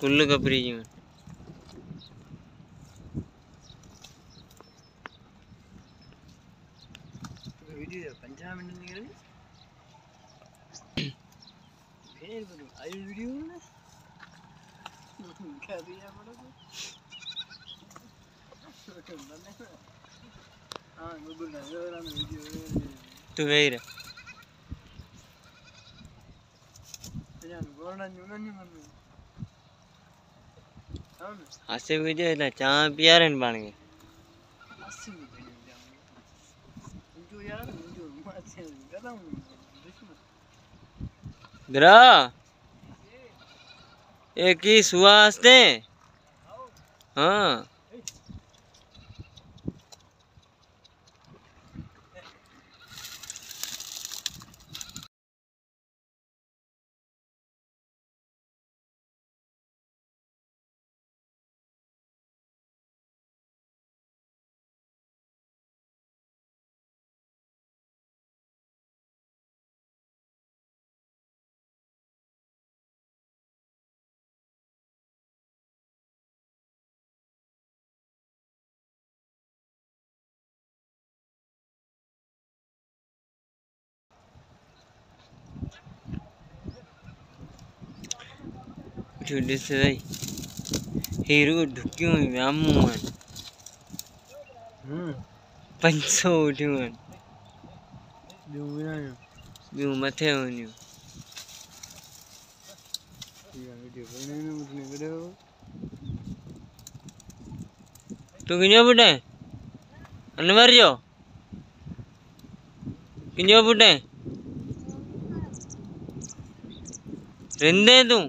குள்ளு கப்பிரிக்குங்க Tu veira. Jangan, gua nanya nanya mana. Asif विजय है ना चाय प्यार है बन गए आसिफ एक ही सुहास ने हाँ। చూడేసేది హీరో డుక్కి అమ్మ పంచో ఒకటి నువ్వు మతే నువ్వు તું કિંજો બુટે અને મારજો કિંજો બુટે રેંદે તું